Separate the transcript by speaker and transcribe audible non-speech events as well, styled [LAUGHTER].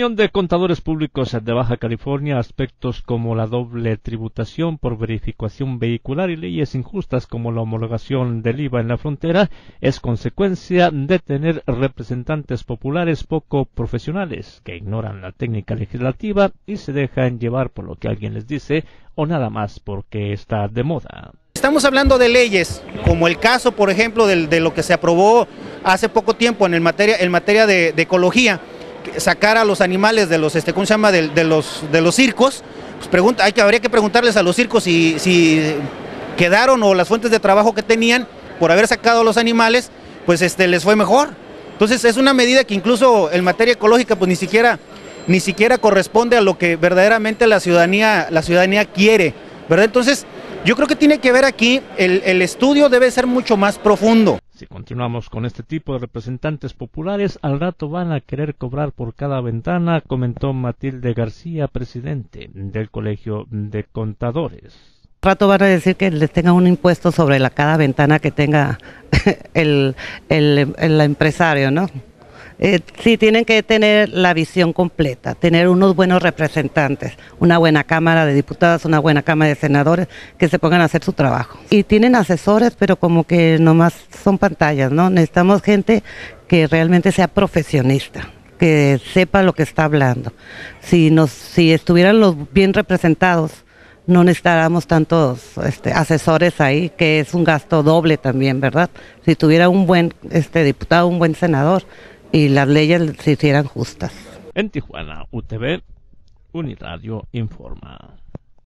Speaker 1: de contadores públicos de Baja California, aspectos como la doble tributación por verificación vehicular y leyes injustas como la homologación del IVA en la frontera es consecuencia de tener representantes populares poco profesionales que ignoran la técnica legislativa y se dejan llevar por lo que alguien les dice o nada más porque está de moda.
Speaker 2: Estamos hablando de leyes, como el caso, por ejemplo, de, lo que se aprobó hace poco tiempo en, materia, en materia de, ecología, sacar a los animales de los, este, ¿cómo se llama? De, los, de los circos. Pues pregunta, hay que, habría que preguntarles a los circos si, si quedaron o las fuentes de trabajo que tenían por haber sacado a los animales, pues este, les fue mejor. Entonces es una medida que incluso en materia ecológica pues ni siquiera, ni siquiera corresponde a lo que verdaderamente la ciudadanía, la ciudadanía quiere, ¿verdad? Entonces yo creo que tiene que ver aquí, el, el estudio debe ser mucho más profundo.
Speaker 1: Si continuamos con este tipo de representantes populares, al rato van a querer cobrar por cada ventana, comentó Matilde García, presidente del Colegio de Contadores.
Speaker 3: Rato van a decir que les tenga un impuesto sobre la cada ventana que tenga [LAUGHS] el, el empresario, ¿no? Eh, sí tienen que tener la visión completa, tener unos buenos representantes, una buena Cámara de Diputados, una buena Cámara de Senadores que se pongan a hacer su trabajo. Y tienen asesores, pero como que nomás son pantallas, ¿no? Necesitamos gente que realmente sea profesionista que sepa lo que está hablando. Si nos, si estuvieran los bien representados, no necesitáramos tantos este, asesores ahí, que es un gasto doble también, ¿verdad? Si tuviera un buen este diputado, un buen senador, y las leyes se hicieran justas.
Speaker 1: En Tijuana, UTV, Uniradio informa.